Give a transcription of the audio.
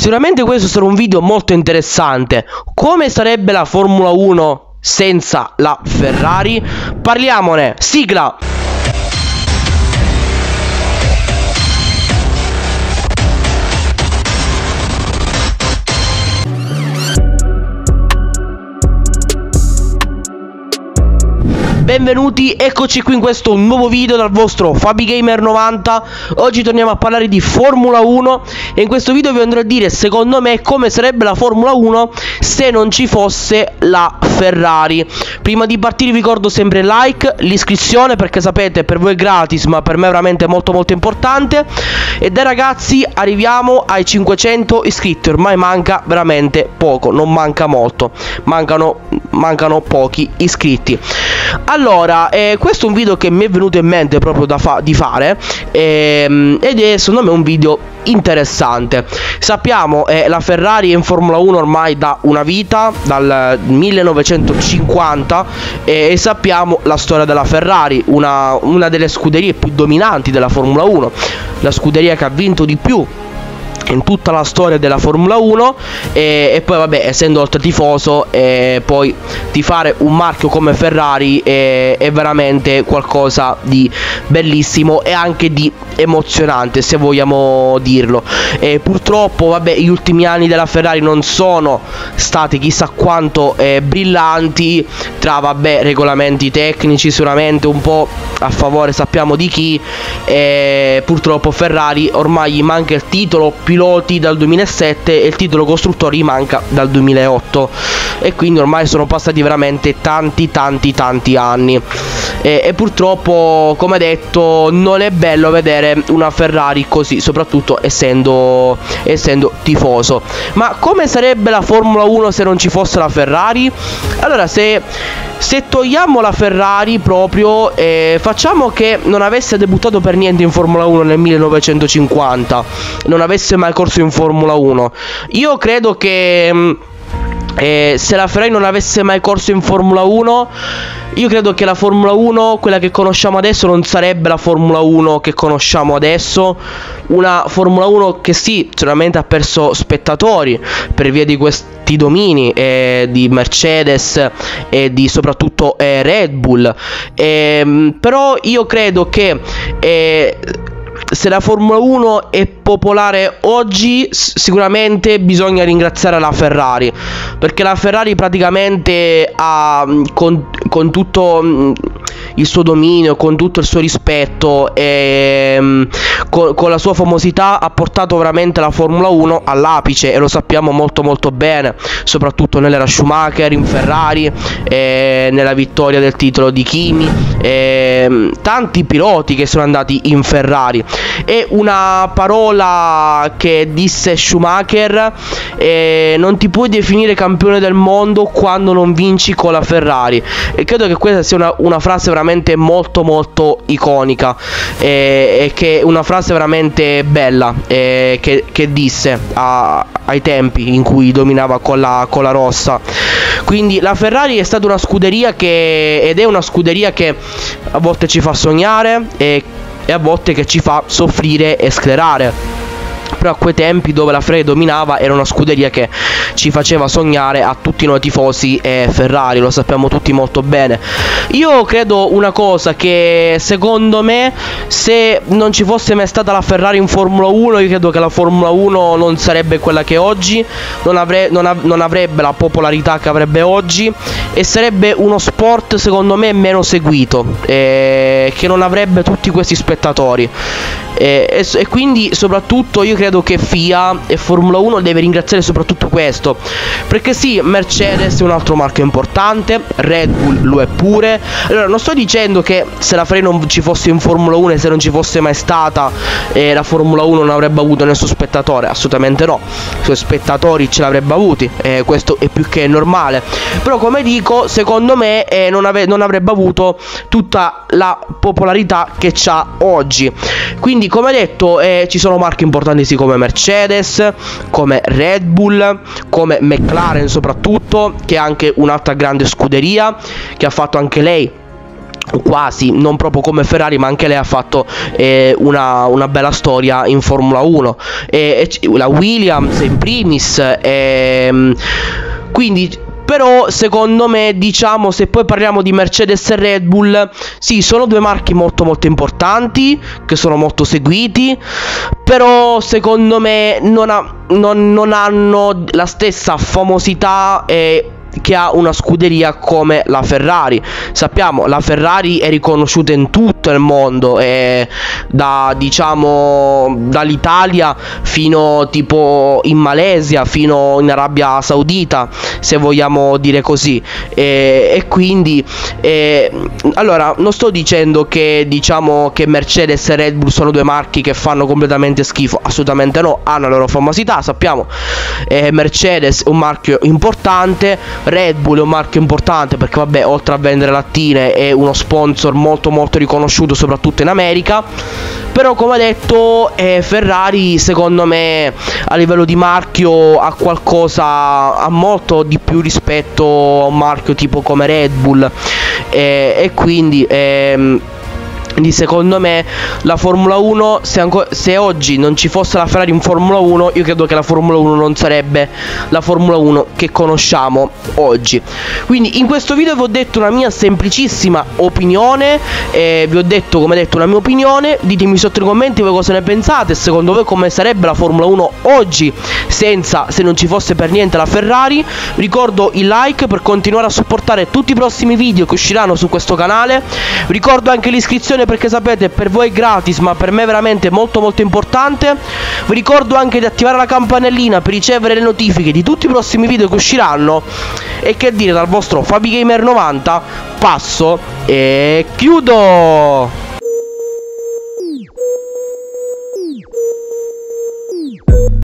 Sicuramente questo sarà un video molto interessante. Come sarebbe la Formula 1 senza la Ferrari? Parliamone. Sigla. Benvenuti, eccoci qui in questo nuovo video dal vostro FabiGamer90 Oggi torniamo a parlare di Formula 1 E in questo video vi andrò a dire secondo me come sarebbe la Formula 1 se non ci fosse la Ferrari. Prima di partire vi ricordo sempre like, l'iscrizione perché sapete per voi è gratis ma per me è veramente molto molto importante. E dai ragazzi arriviamo ai 500 iscritti Ormai manca veramente poco, non manca molto Mancano, mancano pochi iscritti. Allora, eh, questo è un video che mi è venuto in mente proprio fa di fare ehm, ed è secondo me un video interessante. Sappiamo eh, la Ferrari è in Formula 1 ormai da una vita, dal 1950 eh, e sappiamo la storia della Ferrari, una, una delle scuderie più dominanti della Formula 1, la scuderia che ha vinto di più in tutta la storia della Formula 1 e, e poi vabbè essendo oltre tifoso e poi di fare un marchio come Ferrari è, è, veramente qualcosa di bellissimo e anche di emozionante se vogliamo dirlo. E purtroppo vabbè gli ultimi anni della Ferrari non sono stati chissà quanto eh, brillanti tra vabbè regolamenti tecnici sicuramente un po' a favore sappiamo di chi purtroppo Ferrari ormai gli manca il titolo più piloti dal 2007 e il titolo costruttori manca dal 2008 e quindi ormai sono passati veramente tanti tanti tanti anni. E, e purtroppo come detto non è bello vedere una Ferrari così soprattutto essendo, essendo tifoso. Ma come sarebbe la Formula 1 se non ci fosse la Ferrari? Allora se se togliamo la Ferrari proprio eh, facciamo che non avesse debuttato per niente in Formula 1 nel 1950 non avesse mai corso in Formula 1 io credo che eh, se la Ferrari non avesse mai corso in Formula 1 io credo che la Formula 1, quella che conosciamo adesso, non sarebbe la Formula 1 che conosciamo adesso. Una Formula 1 che sì, sicuramente ha perso spettatori per via di questi domini eh, di Mercedes e di soprattutto eh, Red Bull. Eh, però io credo che eh, se la Formula 1 è popolare oggi, sicuramente bisogna ringraziare la Ferrari. Perché la Ferrari praticamente ha con, con tutto il suo dominio, con tutto il suo rispetto e mm, con, con, la sua famosità ha portato veramente la Formula 1 all'apice e lo sappiamo molto molto bene, soprattutto nell'era Schumacher, in Ferrari, nella vittoria del titolo di Kimi, e, tanti piloti che sono andati in Ferrari. E una parola che disse Schumacher, eh, non ti puoi definire campione del mondo quando non vinci con la Ferrari. E credo che questa sia una, una frase veramente veramente molto molto iconica e, e che una frase veramente bella e, che, che, disse a, ai tempi in cui dominava con la, con la rossa. Quindi la Ferrari è stata una scuderia che ed è una scuderia che a volte ci fa sognare e, e a volte che ci fa soffrire e sclerare però a quei tempi dove la Ferrari dominava era una scuderia che ci faceva sognare a tutti noi tifosi e Ferrari, lo sappiamo tutti molto bene. Io credo una cosa che secondo me se non ci fosse mai stata la Ferrari in Formula 1 io credo che la Formula 1 non sarebbe quella che è oggi, non, avre non, av non avrebbe la popolarità che avrebbe oggi e sarebbe uno sport secondo me meno seguito, eh, che non avrebbe tutti questi spettatori. Eh, e, e, quindi soprattutto io credo che FIA e Formula 1 deve ringraziare soprattutto questo perché sì Mercedes è un altro marchio importante Red Bull lo è pure. Allora non sto dicendo che se la Ferrari non ci fosse in Formula 1 e se non ci fosse mai stata eh, la Formula 1 non avrebbe avuto nessun spettatore assolutamente no. I suoi spettatori ce l'avrebbe avuti eh, questo è più che normale. Però come dico secondo me eh, non, ave- non avrebbe avuto tutta la popolarità che ha oggi. Quindi come detto eh, ci sono marchi importanti come Mercedes, come Red Bull, come McLaren soprattutto, che è anche un'altra grande scuderia, che ha fatto anche lei quasi, non proprio come Ferrari, ma anche lei ha fatto eh, una, una, bella storia in Formula 1. E, e, la Williams in primis. E, ehm, quindi però secondo me diciamo se poi parliamo di Mercedes e Red Bull sì sono due marchi molto molto importanti che sono molto seguiti però secondo me non, ha, non, non hanno la stessa famosità e che ha una scuderia come la Ferrari. Sappiamo, la Ferrari è riconosciuta in tutto il mondo, e da diciamo dall'Italia fino tipo in Malesia, fino in Arabia Saudita, se vogliamo dire così. E, e quindi, e, allora, non sto dicendo che diciamo che Mercedes e Red Bull sono due marchi che fanno completamente schifo, assolutamente no, hanno la loro famosità, sappiamo. Eh, Mercedes è un marchio importante Red Bull è un marchio importante perché vabbè oltre a vendere lattine è uno sponsor molto molto riconosciuto soprattutto in America. Però come detto eh, Ferrari secondo me a livello di marchio ha qualcosa ha molto di più rispetto a un marchio tipo come Red Bull. Eh, e quindi ehm, quindi secondo me la Formula 1, se, se, oggi non ci fosse la Ferrari in Formula 1, io credo che la Formula 1 non sarebbe la Formula 1 che conosciamo oggi. Quindi in questo video vi ho detto una mia semplicissima opinione, eh, vi ho detto come detto una mia opinione, ditemi sotto nei commenti voi cosa ne pensate, secondo voi come sarebbe la Formula 1 oggi senza, se non ci fosse per niente la Ferrari. Ricordo il like per continuare a supportare tutti i prossimi video che usciranno su questo canale. Ricordo anche l'iscrizione iscrizione perché sapete per voi è gratis ma per me è veramente molto molto importante. Vi ricordo anche di attivare la campanellina per ricevere le notifiche di tutti i prossimi video che usciranno. E che dire dal vostro FabiGamer90 passo e chiudo